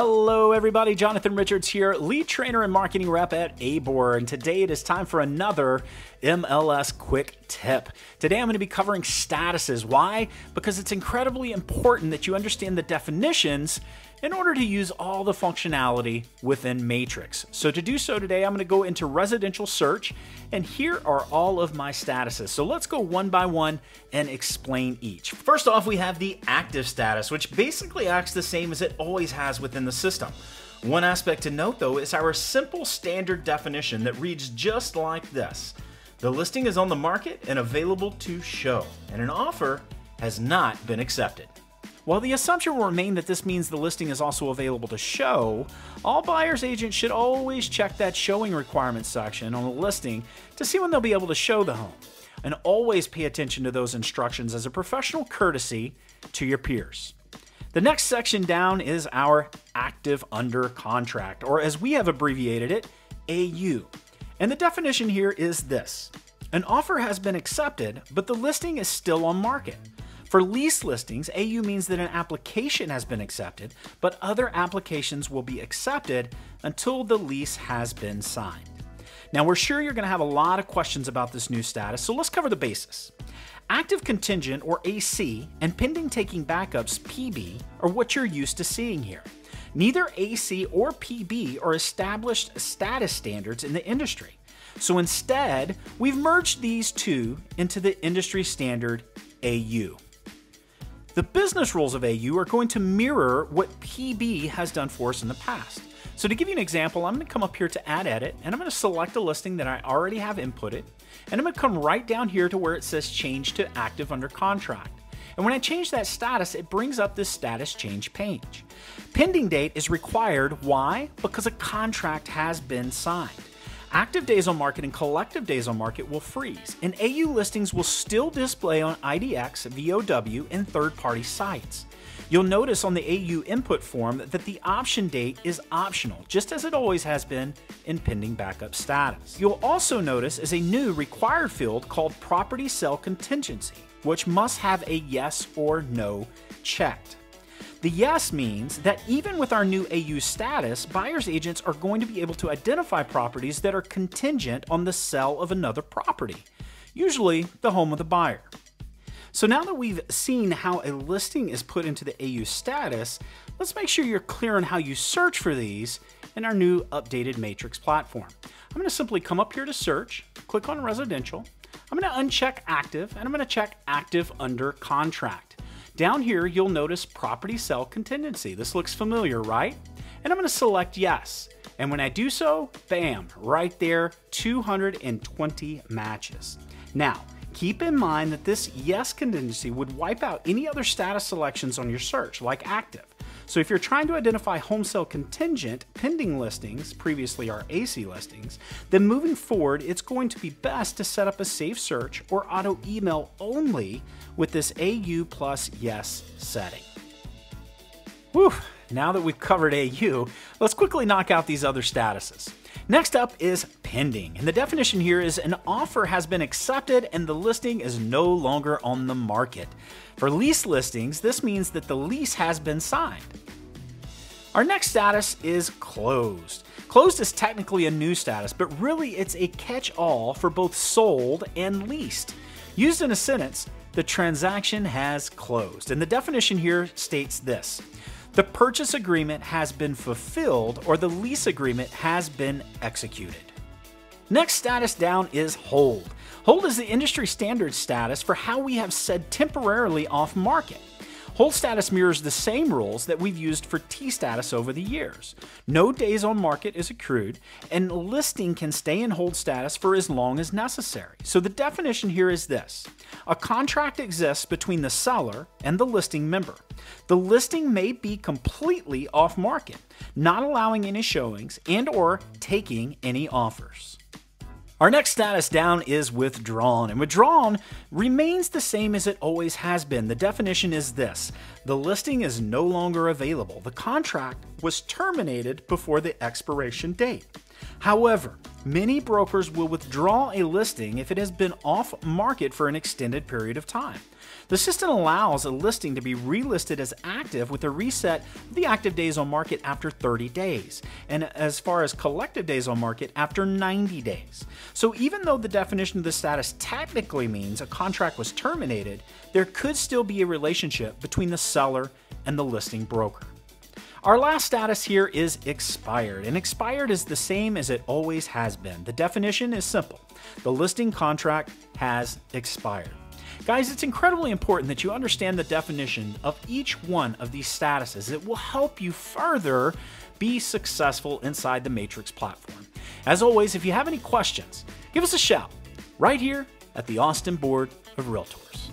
Hello, everybody. Jonathan Richards here, lead trainer and marketing rep at ABOR, and today it is time for another MLS quick tip. Today I'm going to be covering statuses. Why? Because it's incredibly important that you understand the definitions in order to use all the functionality within Matrix. So to do so today, I'm going to go into residential search, and here are all of my statuses. So let's go one by one and explain each. First off, we have the active status, which basically acts the same as it always has within the system. One aspect to note though is our simple standard definition that reads just like this. The listing is on the market and available to show, and an offer has not been accepted. While the assumption will remain that this means the listing is also available to show, all buyer's agents should always check that showing requirements section on the listing to see when they'll be able to show the home. And always pay attention to those instructions as a professional courtesy to your peers. The next section down is our active under contract, or as we have abbreviated it, AU. And the definition here is this An offer has been accepted, but the listing is still on market. For lease listings, AU means that an application has been accepted, but other applications will be accepted until the lease has been signed. Now, we're sure you're going to have a lot of questions about this new status, so let's cover the basis. Active contingent, or AC, and pending taking backups, PB, are what you're used to seeing here. Neither AC or PB are established status standards in the industry. So instead, we've merged these two into the industry standard AU. The business rules of AU are going to mirror what PB has done for us in the past. So to give you an example, I'm going to come up here to Add Edit, and I'm going to select a listing that I already have inputted, and I'm going to come right down here to where it says Change to Active Under Contract. And when I change that status, it brings up this status change page. Pending date is required. Why? Because a contract has been signed. Active days on market and collective days on market will freeze, and AU listings will still display on IDX, VOW, and third party sites. You'll notice on the AU input form that the option date is optional, just as it always has been in pending backup status. You'll also notice is a new required field called property sale contingency, which must have a yes or no checked. The yes means that even with our new AU status, buyer's agents are going to be able to identify properties that are contingent on the sale of another property, usually the home of the buyer. So now that we've seen how a listing is put into the AU status, let's make sure you're clear on how you search for these in our new updated Matrix platform. I'm going to simply come up here to search, click on residential, I'm going to uncheck active, and I'm going to check active under contract. Down here, you'll notice property sale contingency. This looks familiar, right? And I'm gonna select yes. And when I do so, bam, right there, 220 matches. Now, keep in mind that this yes contingency would wipe out any other status selections on your search, like active. So if you're trying to identify home sale contingent pending listings, previously our AC listings, then moving forward, it's going to be best to set up a safe search or auto email only with this AU plus yes setting. Whew, now that we've covered AU, let's quickly knock out these other statuses. Next up is pending, and the definition here is an offer has been accepted and the listing is no longer on the market. For lease listings, this means that the lease has been signed. Our next status is closed. Closed is technically a new status, but really it's a catch all for both sold and leased. Used in a sentence, the transaction has closed. And the definition here states this the purchase agreement has been fulfilled or the lease agreement has been executed. Next status down is hold. Hold is the industry standard status for how we have said temporarily off market. Hold status mirrors the same rules that we've used for T status over the years. No days on market is accrued, and listing can stay in hold status for as long as necessary. So the definition here is this a contract exists between the seller and the listing member. The listing may be completely off market, not allowing any showings and or taking any offers. Our next status down is withdrawn, and withdrawn remains the same as it always has been. The definition is this the listing is no longer available. The contract was terminated before the expiration date. However, many brokers will withdraw a listing if it has been off market for an extended period of time. The system allows a listing to be relisted as active with a reset of the active days on market after 30 days, and as far as collective days on market after 90 days. So even though the definition of the status technically means a contract was terminated, there could still be a relationship between the seller and the listing broker. Our last status here is expired, and expired is the same as it always has been. The definition is simple the listing contract has expired. Guys, it's incredibly important that you understand the definition of each one of these statuses. It will help you further be successful inside the Matrix platform. As always, if you have any questions, give us a shout right here at the Austin Board of Realtors.